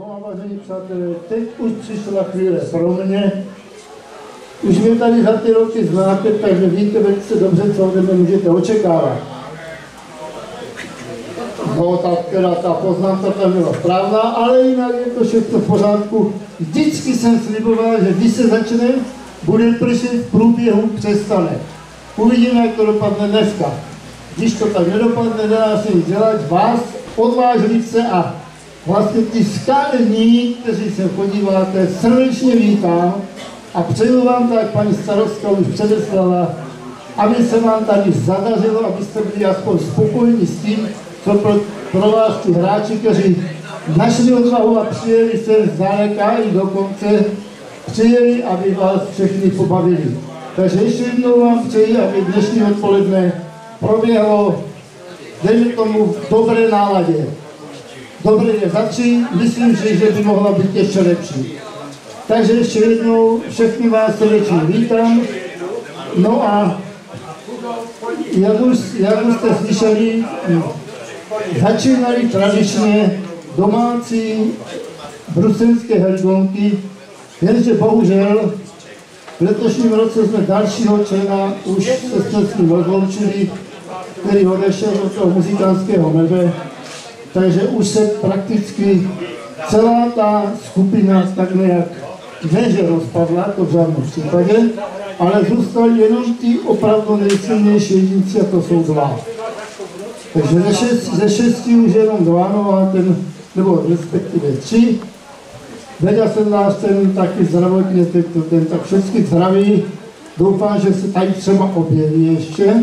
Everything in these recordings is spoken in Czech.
No a vážení přátelé, teď už přišla chvíle pro mě. Už mě tady za ty roky znáte, takže víte velice dobře, co ode mě můžete očekávat. No, ta, teda ta poznámka tam byla správná, ale jinak je to všechno v pořádku. Vždycky jsem sliboval, že když se začne, bude pršet, v průběhu přestane. Uvidíme, jak to dopadne dneska. Když to tak nedopadne, nedá se nic dělat, vás odvážili se a vlastně ty skalní, kteří se podíváte, srdečně vítám a přeju vám tak, paní starostka už předeslala, aby se vám tady zadařilo, abyste byli aspoň spokojeni s tím, co pro, pro vás ty hráči, kteří našli odvahu a přijeli se zdaleka i dokonce, přijeli, aby vás všechny pobavili. Takže ještě jednou vám přeji, aby dnešní odpoledne proběhlo, dejme tomu, v dobré náladě. Dobré je začít, myslím si, že by mohla být ještě lepší. Takže ještě jednou všechny vás srdečně vítám. No a jak už, jak už jste slyšeli, začínali tradičně domácí bruselské heligonky, jenže bohužel v letošním roce jsme dalšího člena už se s rozloučili, který odešel do toho muzikánského nebe, takže už se prakticky celá ta skupina tak nějak ne, že rozpadla, to v žádném případě, ale zůstali jenom ty opravdu nejsilnější jedinci a to jsou dva. Takže ze, šest, ze šesti už jenom dva, no a ten, nebo respektive tři. Veďa Sedlář, ten taky zdravotně, ten, ten tak všechny zdraví. Doufám, že se tady třeba objeví ještě,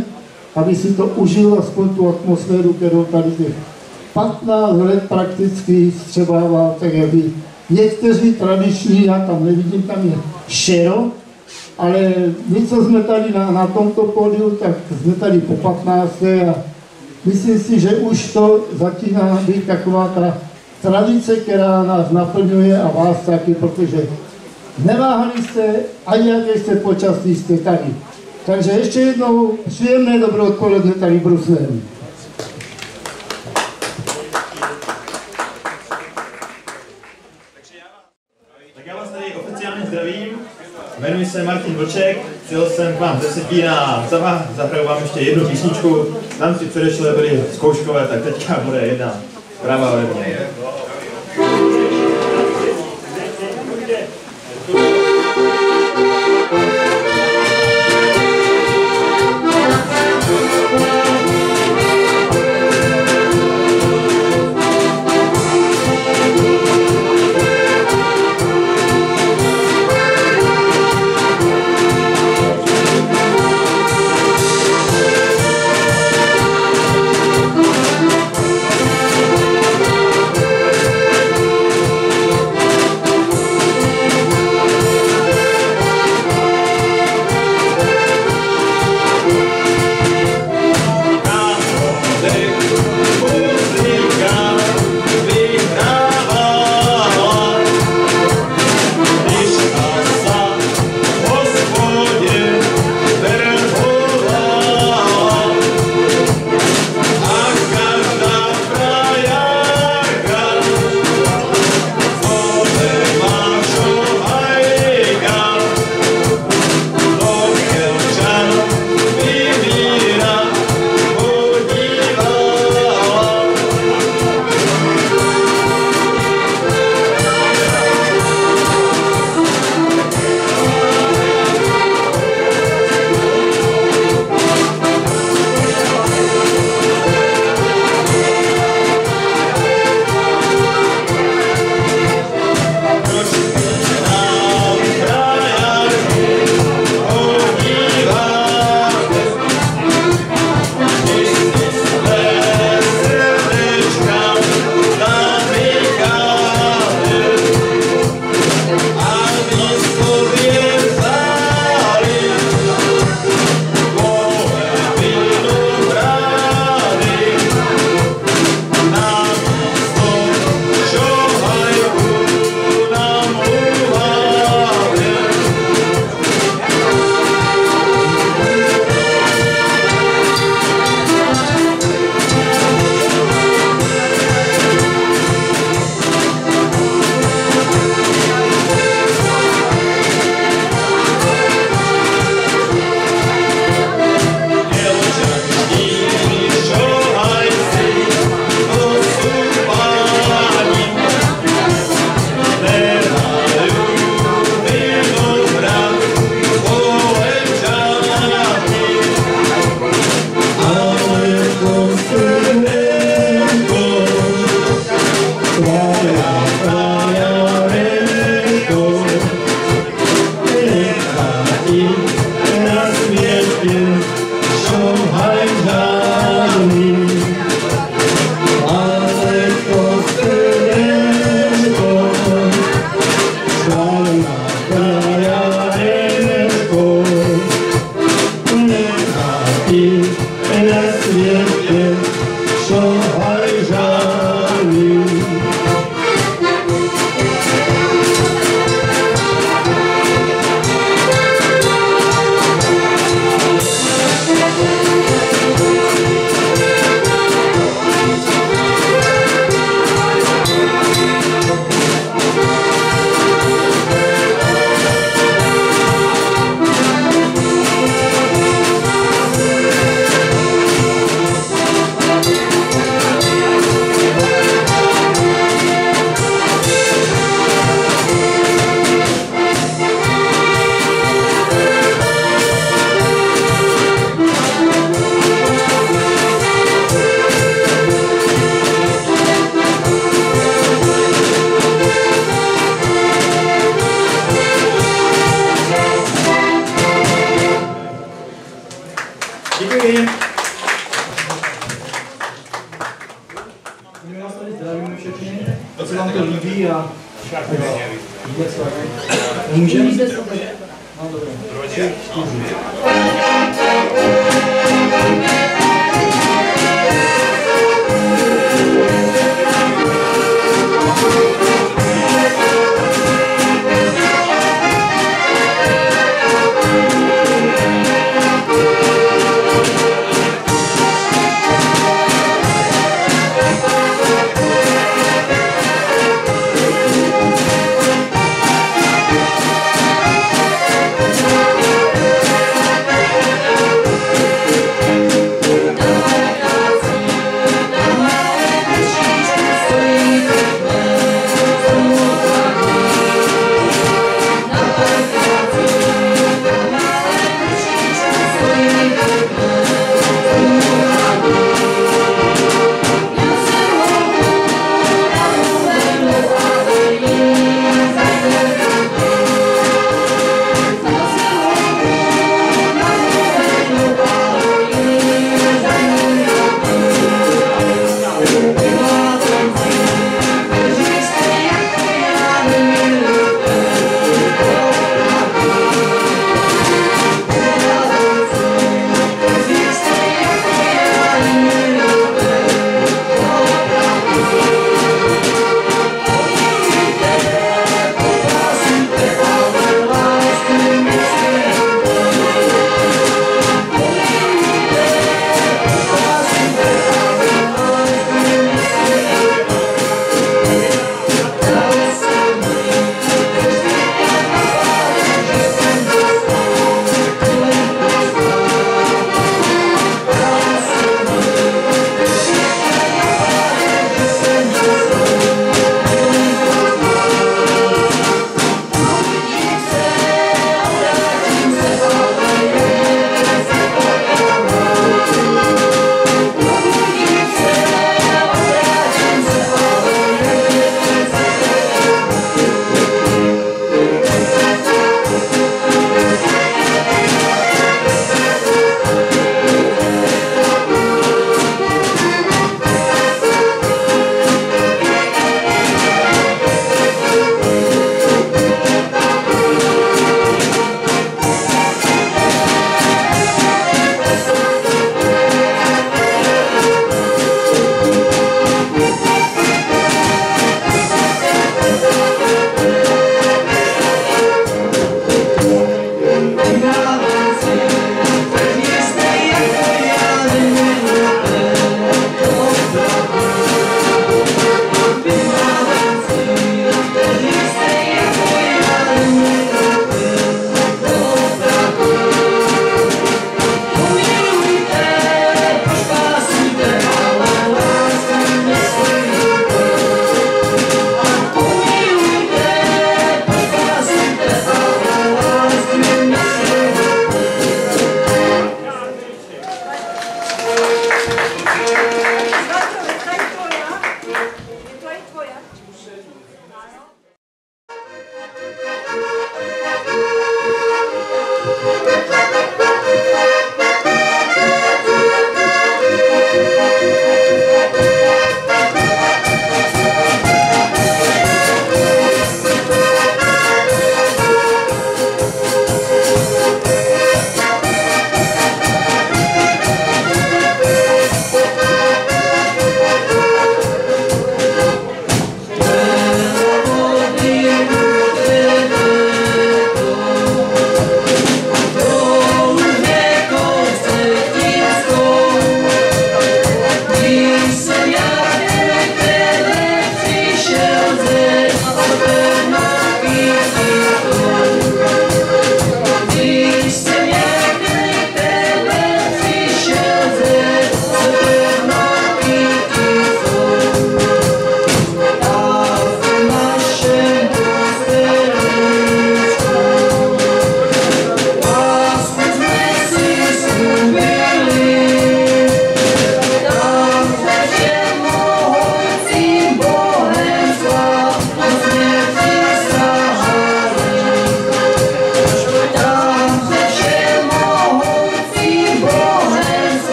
aby si to užil aspoň tu atmosféru, kterou tady těch 15 let prakticky střebával, tak jak by někteří tradiční, já tam nevidím, tam je šero, ale my, co jsme tady na, na tomto pódiu, tak jsme tady po 15. a myslím si, že už to začíná být taková ta tradice, která nás naplňuje a vás taky, protože neváhali jste, ani jak jste počasí, jste tady. Takže ještě jednou příjemné dobré odpoledne tady v Jmenuji se Martin Vlček, přijel jsem k vám ze Setína a zahraju vám ještě jednu písničku. Tam si předešlé byly zkouškové, tak teďka bude jedna práva ode mě.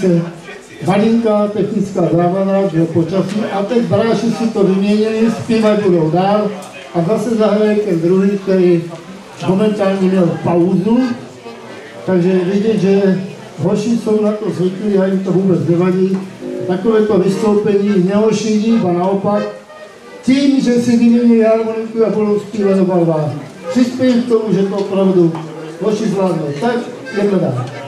Harmonice malinká technická závada, že počasí, a teď bráši si to vyměnili, zpívat budou dál a zase zahraje ten druhý, který momentálně měl pauzu, takže vidět, že hoši jsou na to zvyklí a jim to vůbec nevadí. Takovéto vystoupení neošidí, a naopak, tím, že si vymění harmoniku a budou zpívat do balvány. Přispějí k tomu, že to opravdu hoši zvládnou. Tak jdeme dál.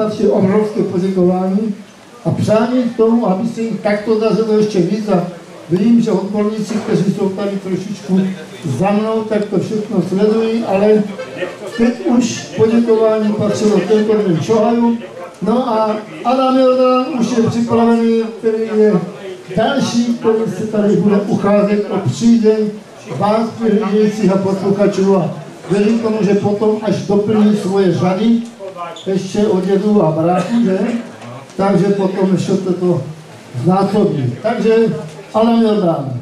Patří obrovské poděkování a přání k tomu, aby se jim takto dařilo ještě víc a vím, že odborníci, kteří jsou tady trošičku za mnou, tak to všechno sledují, ale teď už poděkování patřilo těmto dvým šohajům. No a Adam Jordan už je připravený, který je další, který se tady bude ucházet o přízeň vás, přihlížejících a posluchačů a věřím tomu, že potom, až doplní svoje řady, ještě od dědů a bráchů, že? Takže potom ještě to znásobí. Takže Alan Jordán. Thank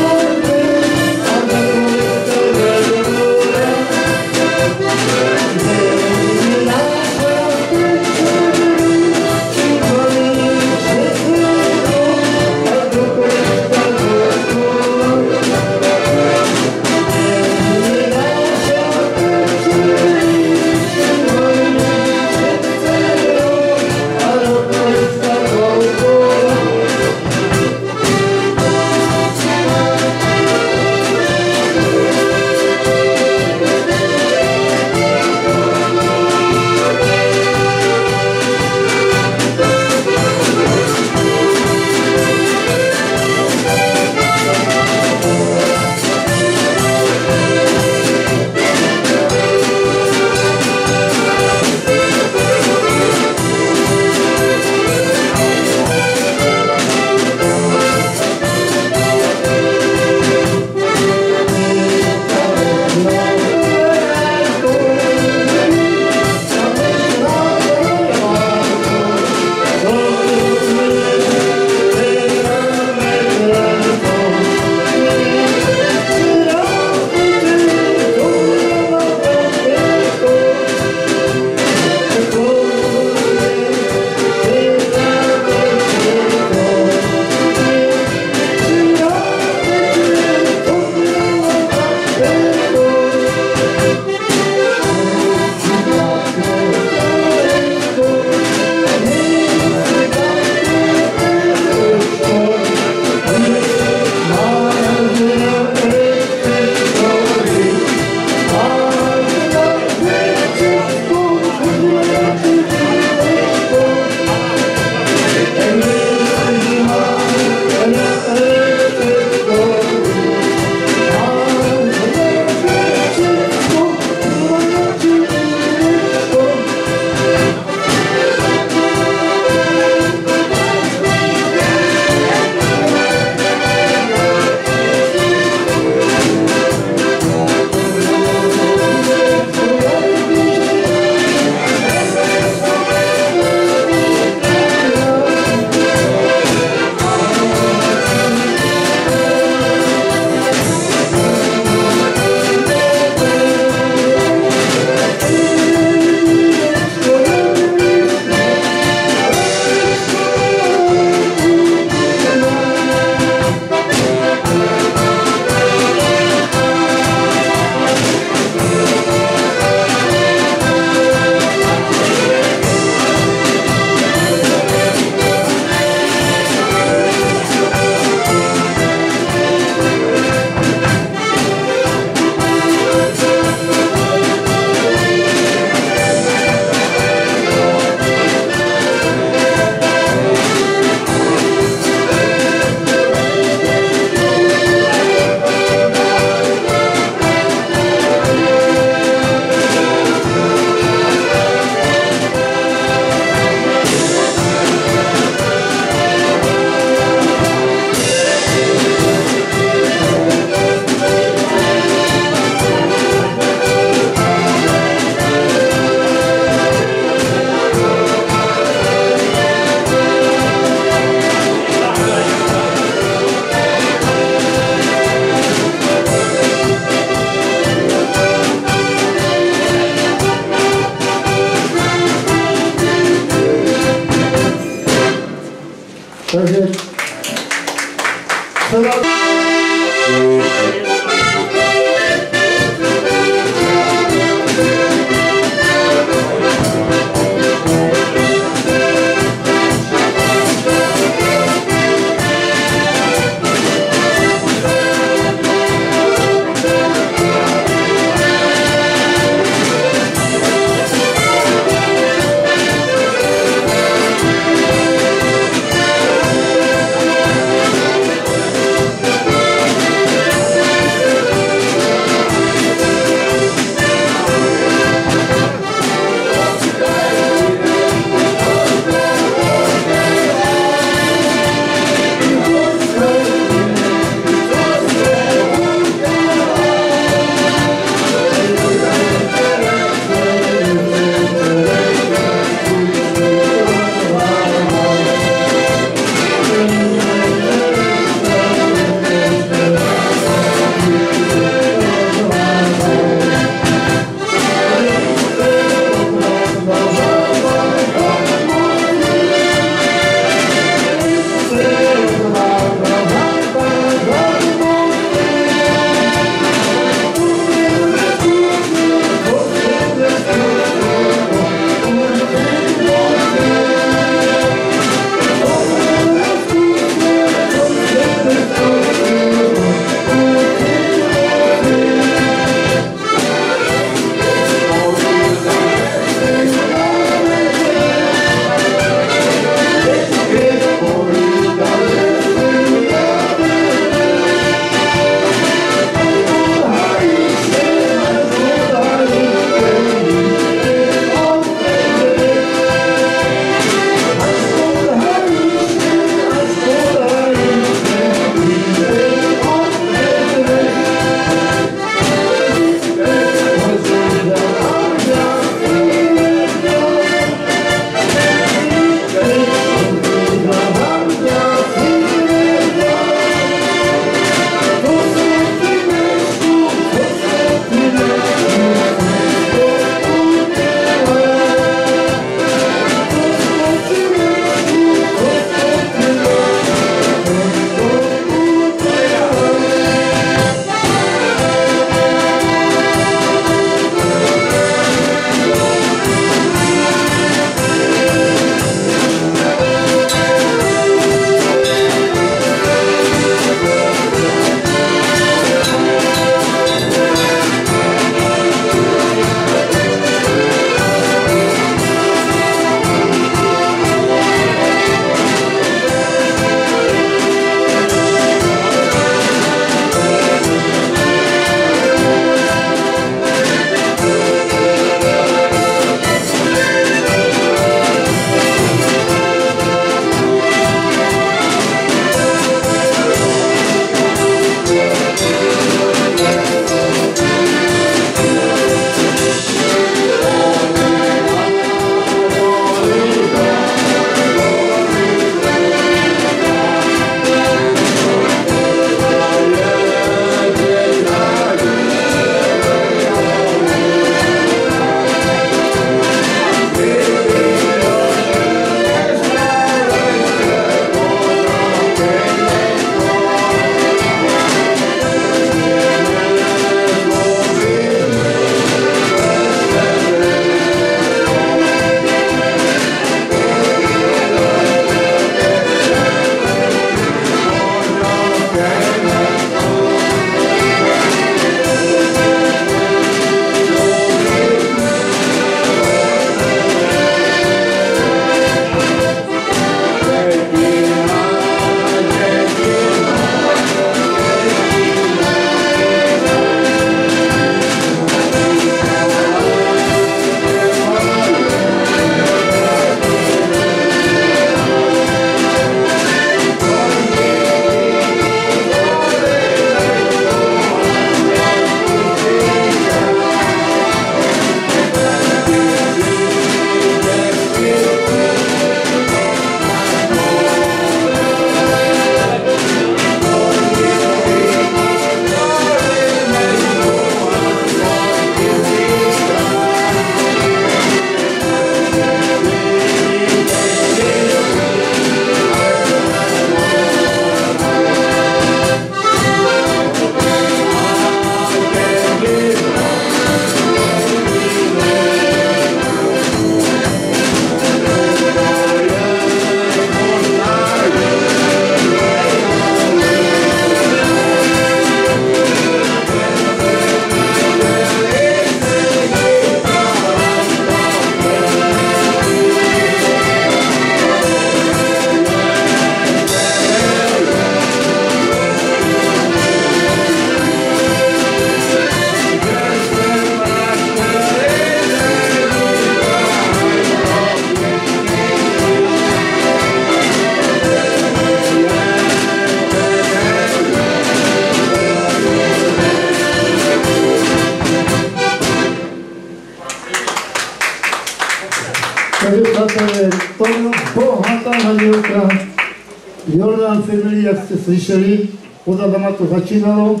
jak jste slyšeli, pod Adama to začínalo.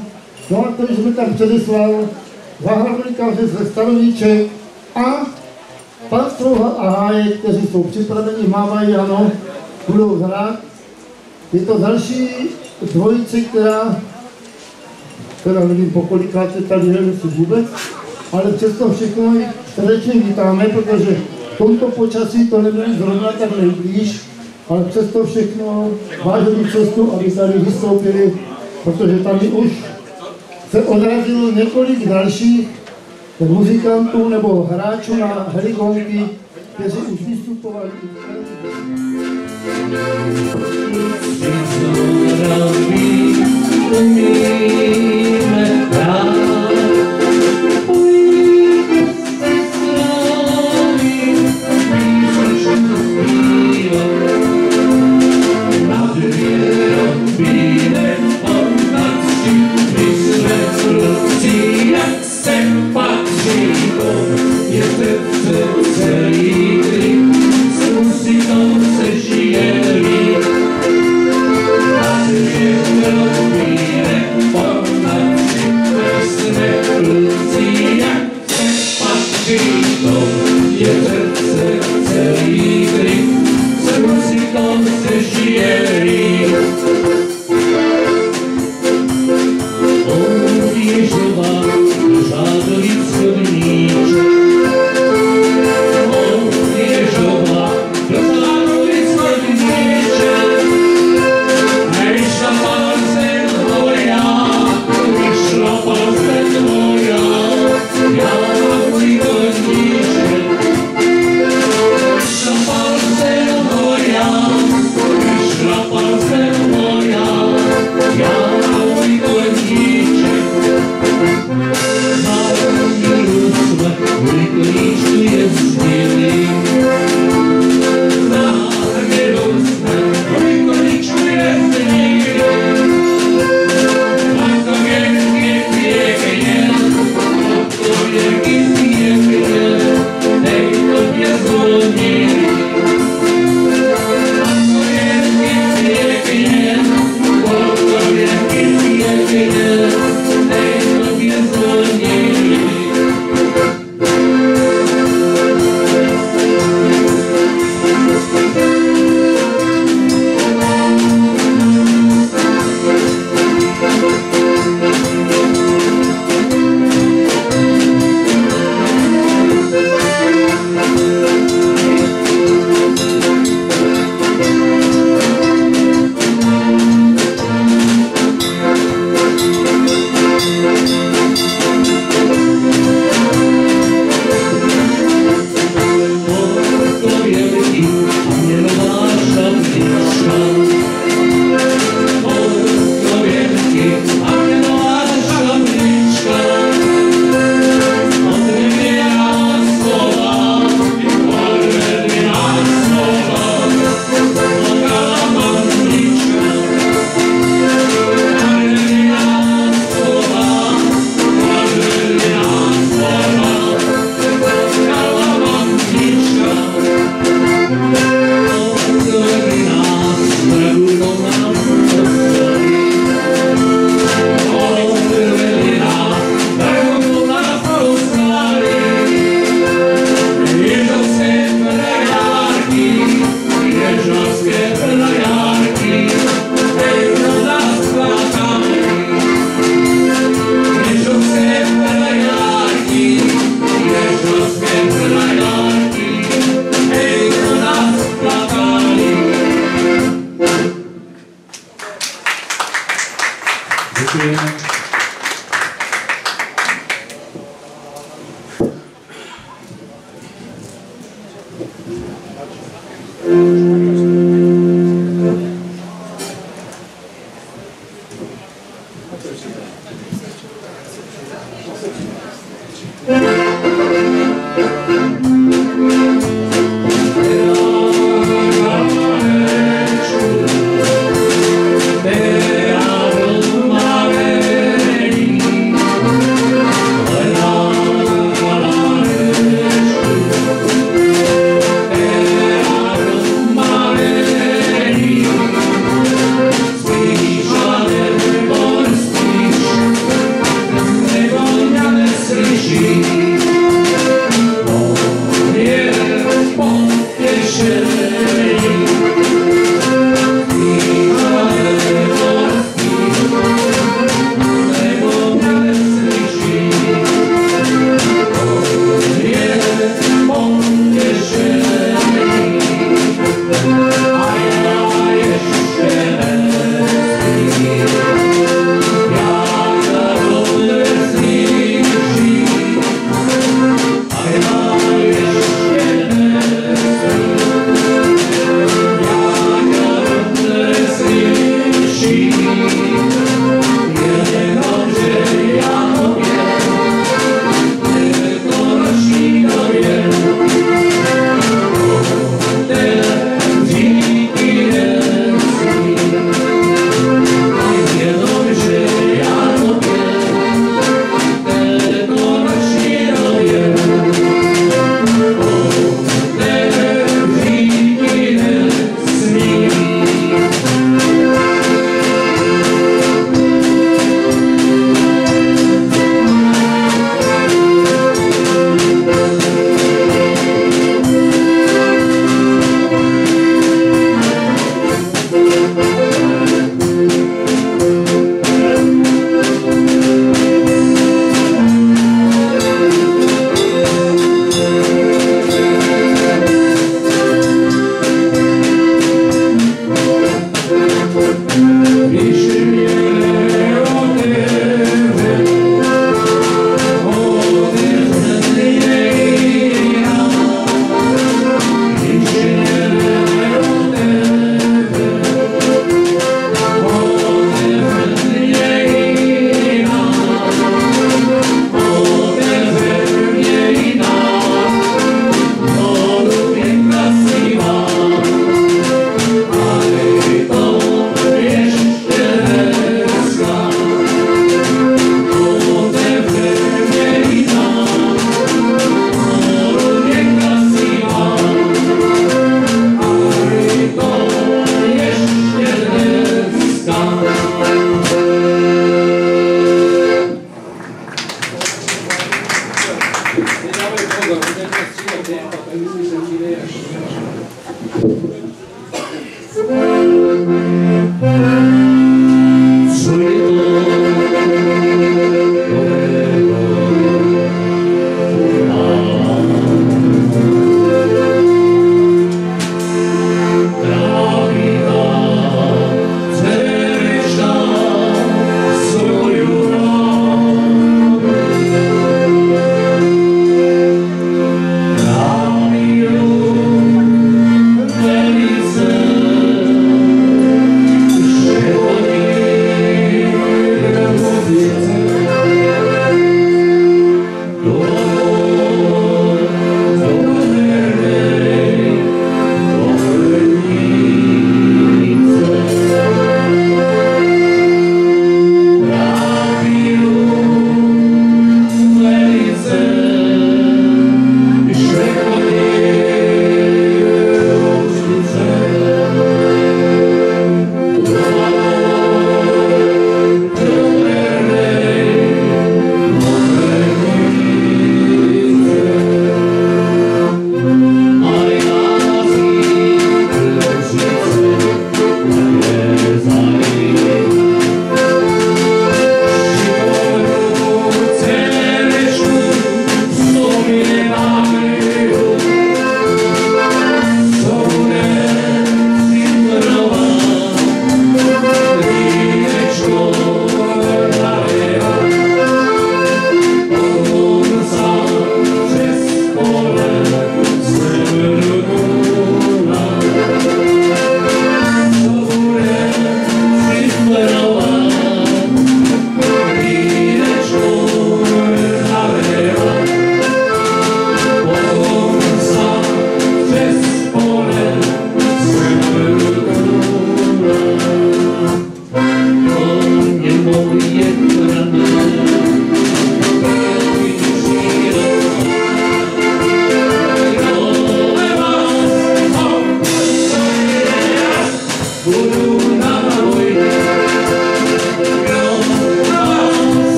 No a to jsme tam předeslal zahrádlíkaře ze Starovíček a pan Strouha a Hájek, kteří jsou připraveni, mávají, ano, budou hrát. Je to další dvojice, která, která nevím, po kolikáte tady je, vůbec, ale přesto všechno srdečně vítáme, protože v tomto počasí to nebyli zrovna tak nejblíž, ale přesto všechno vážili cestu, aby tady vystoupili, protože tady už se odrazilo několik dalších muzikantů nebo hráčů na heligonky, kteří už vystupovali. Umíme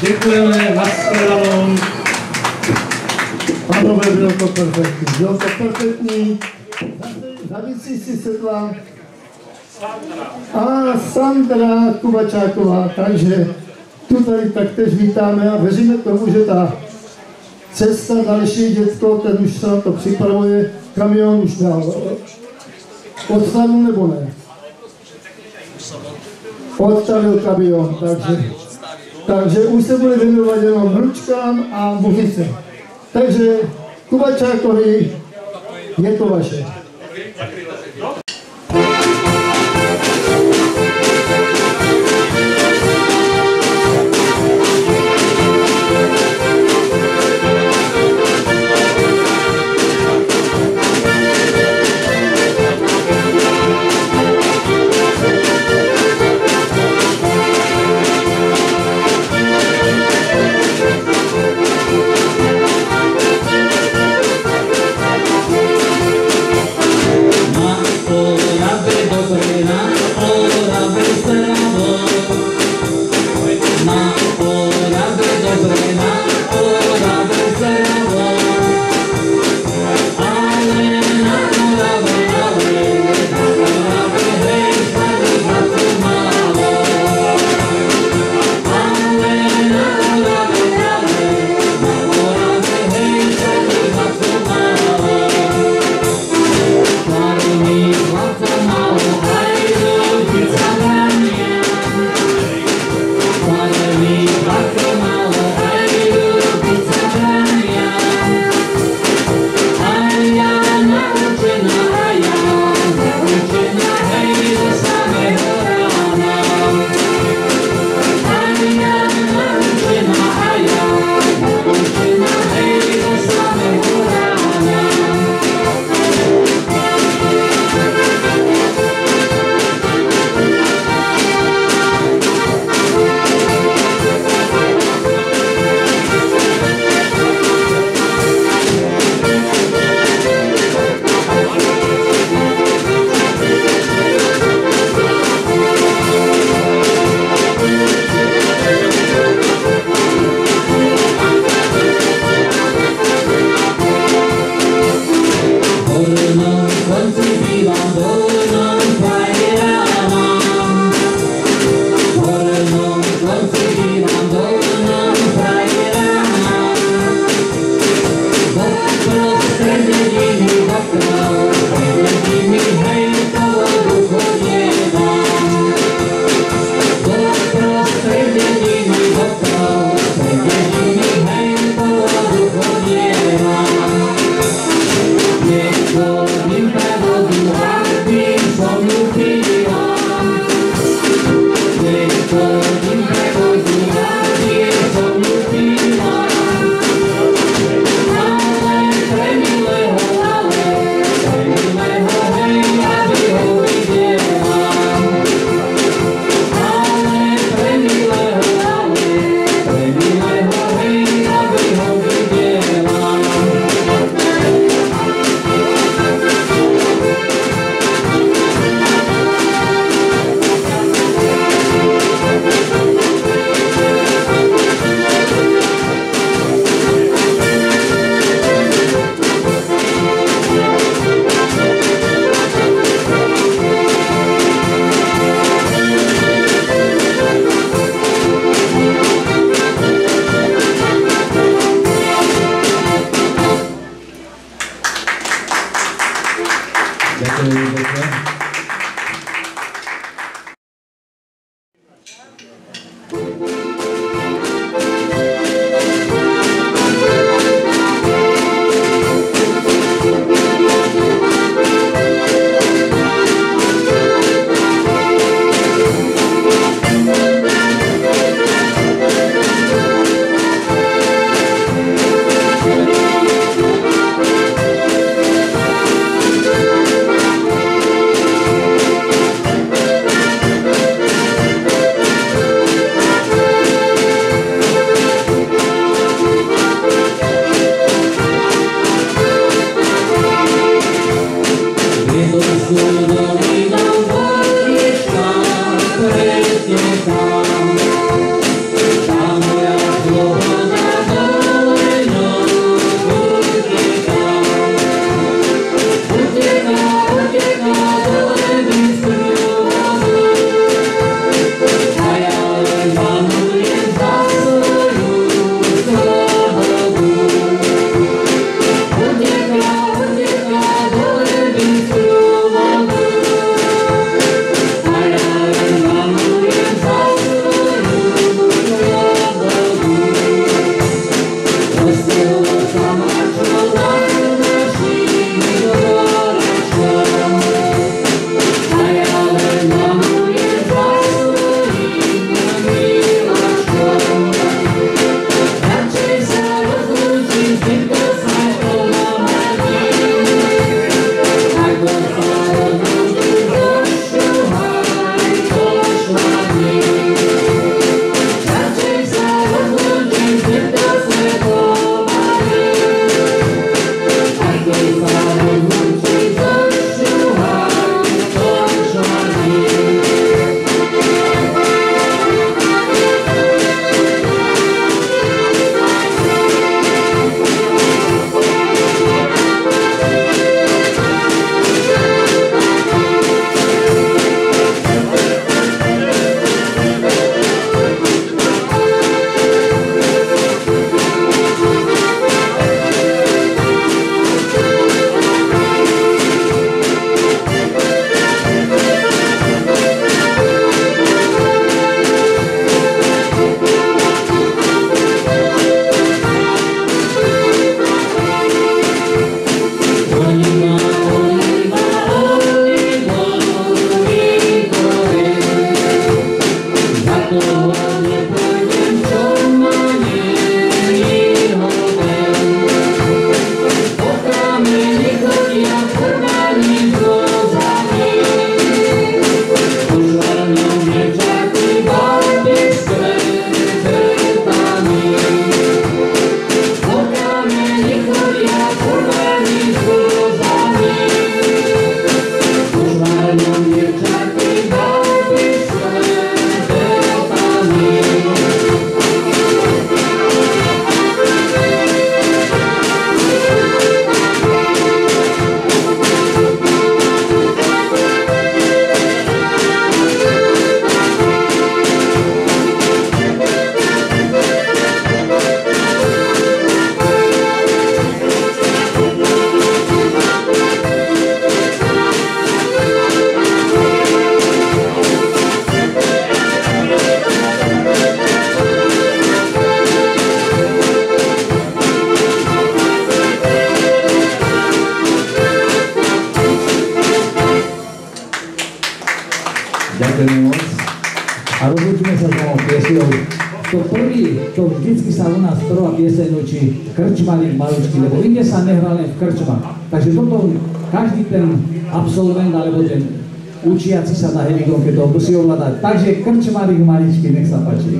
Děkujeme, nashledanou. Pánové, bylo to perfektní. Bylo to perfektní. Za vící si sedla a Sandra Kubačáková, takže tu tady taktéž vítáme a věříme tomu, že ta cesta další děcko, ten už se na to připravuje, kamion už dal odstavu nebo ne? Odstavil kamion, takže, takže už se bude věnovat jenom hručkám a muzice. Takže Kubačákovi je to vaše. Prvá pieseň učí krčmaník Marušky, lebo inde sa nehral len v krčmách. Takže toto každý ten absolvent alebo ten učiaci sa na helikonke to musí ovládať. Takže krčmaník Maričky, nech sa páči.